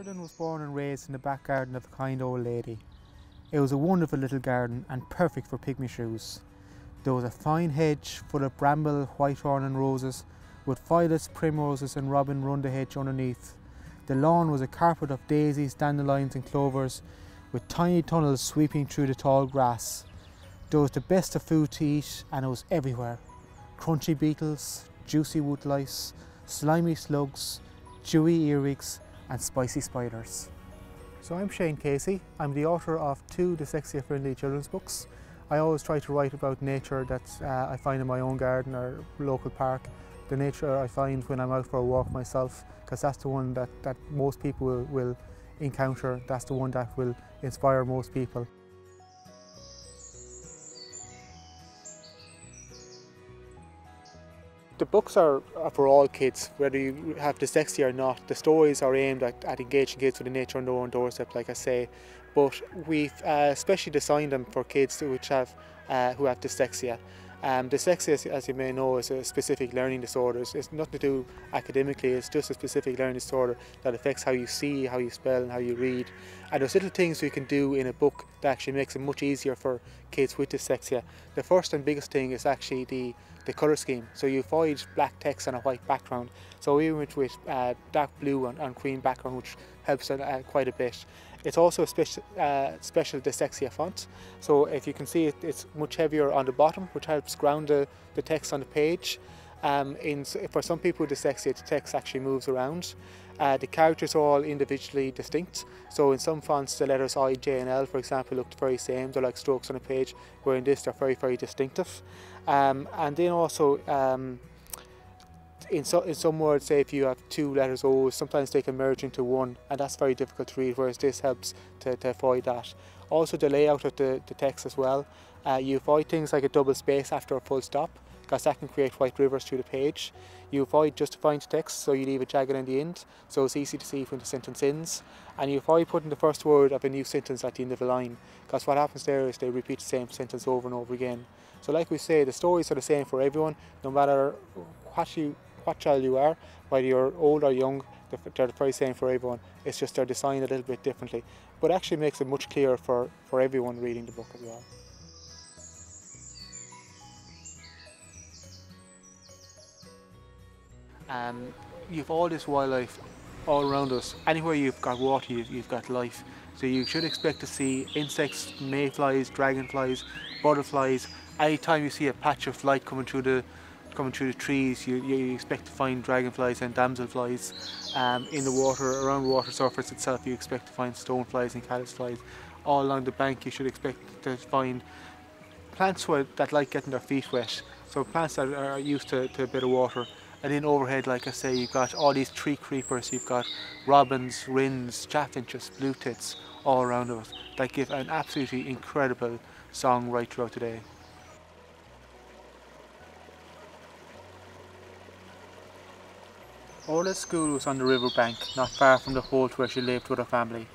Sheridan was born and raised in the back garden of a kind old lady. It was a wonderful little garden and perfect for pygmy shrews. There was a fine hedge full of bramble, whitethorn and roses, with violets, primroses and robin run the hedge underneath. The lawn was a carpet of daisies, dandelions and clovers, with tiny tunnels sweeping through the tall grass. There was the best of food to eat and it was everywhere. Crunchy beetles, juicy woodlice, slimy slugs, dewy earwigs and spicy spiders. So I'm Shane Casey. I'm the author of two dyslexia friendly children's books. I always try to write about nature that uh, I find in my own garden or local park, the nature I find when I'm out for a walk myself, because that's the one that, that most people will, will encounter, that's the one that will inspire most people. The books are, for all kids, whether you have dyslexia or not. The stories are aimed at, at engaging kids with the nature on their own doorstep, like I say. But we've uh, specially designed them for kids which have, uh, who have dyslexia. Um, dyslexia, as you may know, is a specific learning disorder. It's, it's nothing to do academically, it's just a specific learning disorder that affects how you see, how you spell and how you read. And there's little things we can do in a book that actually makes it much easier for kids with dyslexia. The first and biggest thing is actually the, the colour scheme. So you avoid black text on a white background. So we went with uh, dark blue and, and cream background, which helps uh, quite a bit. It's also a special, uh, special dyslexia font. So if you can see it, it's much heavier on the bottom, which helps ground the, the text on the page. Um, in, for some people with dyslexia, the text actually moves around. Uh, the characters are all individually distinct. So in some fonts, the letters I, J and L, for example, look very same. They're like strokes on a page, where in this, they're very, very distinctive. Um, and then also, um, in, so, in some words, say if you have two letters O, sometimes they can merge into one, and that's very difficult to read, whereas this helps to, to avoid that. Also the layout of the, the text as well. Uh, you avoid things like a double space after a full stop, because that can create white rivers through the page. You avoid justifying the text, so you leave a jagged in the end, so it's easy to see when the sentence ends. And you avoid putting the first word of a new sentence at the end of the line, because what happens there is they repeat the same sentence over and over again. So like we say, the stories are the same for everyone, no matter what you what child you are, whether you're old or young, they're the same for everyone. It's just they're designed a little bit differently, but actually makes it much clearer for, for everyone reading the book as well. Um, you've all this wildlife all around us. Anywhere you've got water, you've, you've got life. So you should expect to see insects, mayflies, dragonflies, butterflies. Anytime you see a patch of light coming through the coming through the trees, you, you expect to find dragonflies and damselflies. Um, in the water, around the water surface itself, you expect to find stoneflies and caddisflies. All along the bank, you should expect to find plants that like getting their feet wet. So plants that are used to, to a bit of water. And then overhead, like I say, you've got all these tree creepers, you've got robins, wrens, chaffinches, blue tits all around us that give an absolutely incredible song right throughout the day. Orla's school was on the river bank, not far from the holt where she lived with her family.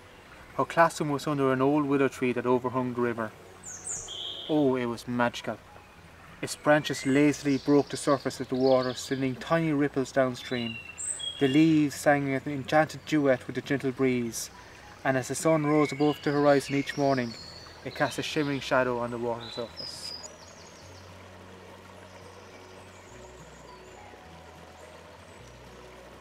Her classroom was under an old willow tree that overhung the river. Oh, it was magical. Its branches lazily broke the surface of the water, sending tiny ripples downstream. The leaves sang an enchanted duet with the gentle breeze, and as the sun rose above the horizon each morning, it cast a shimmering shadow on the water surface.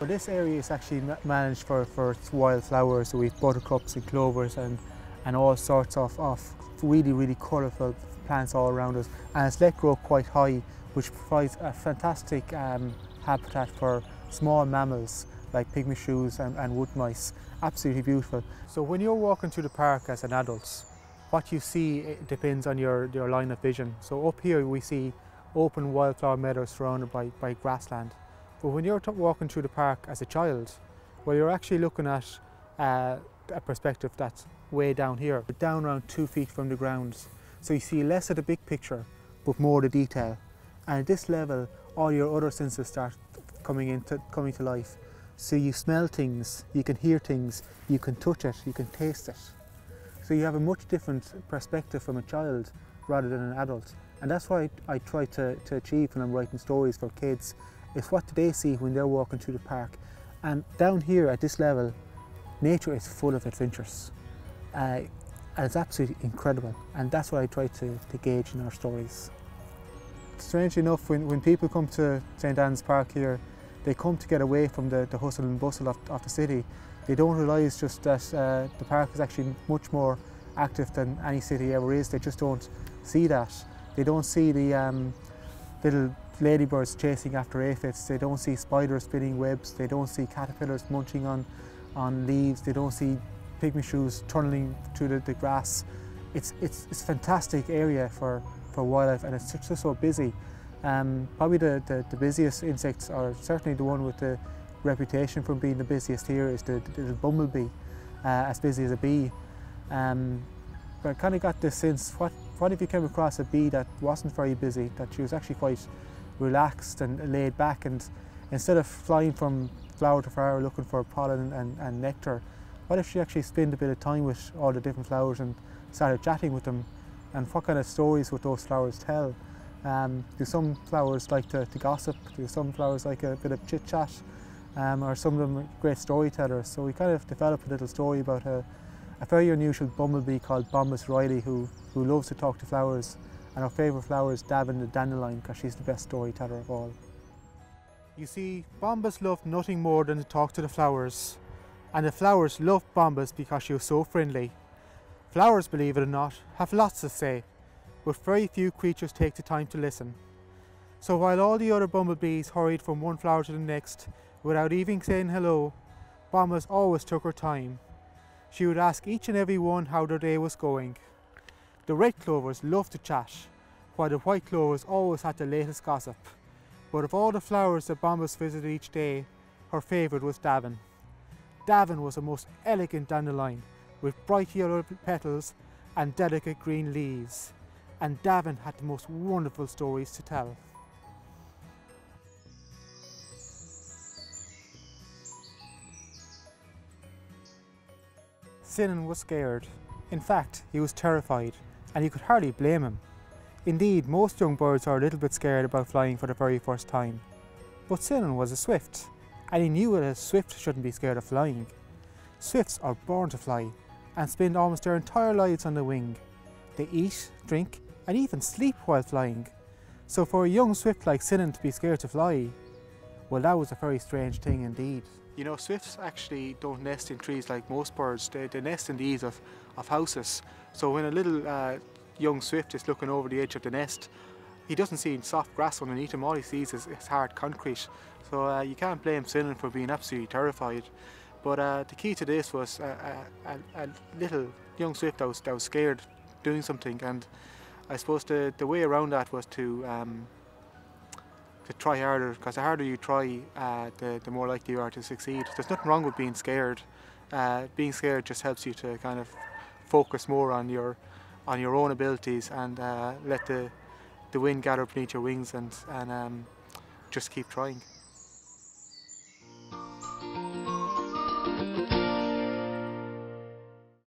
But this area is actually managed for, for wildflowers, so we've buttercups and clovers and, and all sorts of, of really, really colourful plants all around us. And it's let grow quite high, which provides a fantastic um, habitat for small mammals like pygmy shrews and, and wood mice. Absolutely beautiful. So when you're walking through the park as an adult, what you see depends on your, your line of vision. So up here we see open wildflower meadows surrounded by, by grassland. But when you're walking through the park as a child, well, you're actually looking at uh, a perspective that's way down here, down around two feet from the ground. So you see less of the big picture, but more the detail. And at this level, all your other senses start coming into coming to life. So you smell things, you can hear things, you can touch it, you can taste it. So you have a much different perspective from a child rather than an adult. And that's what I, I try to, to achieve when I'm writing stories for kids is what do they see when they're walking through the park. And down here at this level, nature is full of adventures. Uh, and it's absolutely incredible. And that's what I try to, to gauge in our stories. Strangely enough, when, when people come to St. Anne's Park here, they come to get away from the, the hustle and bustle of, of the city. They don't realise just that uh, the park is actually much more active than any city ever is. They just don't see that. They don't see the um, little ladybirds chasing after aphids. They don't see spiders spinning webs. They don't see caterpillars munching on, on leaves. They don't see pygmy shrews tunneling through the, the grass. It's, it's, it's a fantastic area for, for wildlife and it's just so busy. Um, probably the, the, the, busiest insects, are certainly the one with the reputation for being the busiest here, is the, the, the bumblebee, uh, as busy as a bee. Um, but I kind of got this sense, what, what if you came across a bee that wasn't very busy, that she was actually quite relaxed and laid back and instead of flying from flower to flower looking for pollen and, and nectar, what if she actually spent a bit of time with all the different flowers and started chatting with them and what kind of stories would those flowers tell? Um, do some flowers like to, to, gossip? Do some flowers like a bit of chit chat? Um, or some of them great storytellers. So we kind of developed a little story about a, a very unusual bumblebee called Bombus Riley who, who loves to talk to flowers. And our favourite flower is Davin the dandelion because she's the best storyteller of all. You see, Bombus loved nothing more than to talk to the flowers. And the flowers loved Bombus because she was so friendly. Flowers, believe it or not, have lots to say, but very few creatures take the time to listen. So while all the other bumblebees hurried from one flower to the next without even saying hello, Bombus always took her time. She would ask each and every one how their day was going. The red clovers loved to chat, while the white clovers always had the latest gossip. But of all the flowers that Bombus visited each day, her favourite was Davin. Davin was a most elegant dandelion with bright yellow petals and delicate green leaves. And Davin had the most wonderful stories to tell. Sinan was scared. In fact, he was terrified, and you could hardly blame him. Indeed, most young birds are a little bit scared about flying for the very first time. But Sinan was a swift, and he knew that a swift shouldn't be scared of flying. Swifts are born to fly and spend almost their entire lives on the wing. They eat, drink, and even sleep while flying. So for a young swift like Sinan to be scared to fly, well that was a very strange thing indeed. You know, swifts actually don't nest in trees like most birds. They, they nest in the eaves of, of houses. So when a little uh, young swift is looking over the edge of the nest, he doesn't see soft grass underneath him. All he sees is, is hard concrete. So uh, you can't blame Sinan for being absolutely terrified. But uh, the key to this was a, a, a, little young swift that was, that was scared doing something and I suppose the, the way around that was to um, to try harder because the harder you try uh, the, the more likely you are to succeed. There's nothing wrong with being scared. Uh, being scared just helps you to kind of focus more on your on your own abilities and uh, let the the wind gather beneath your wings and, and um, just keep trying.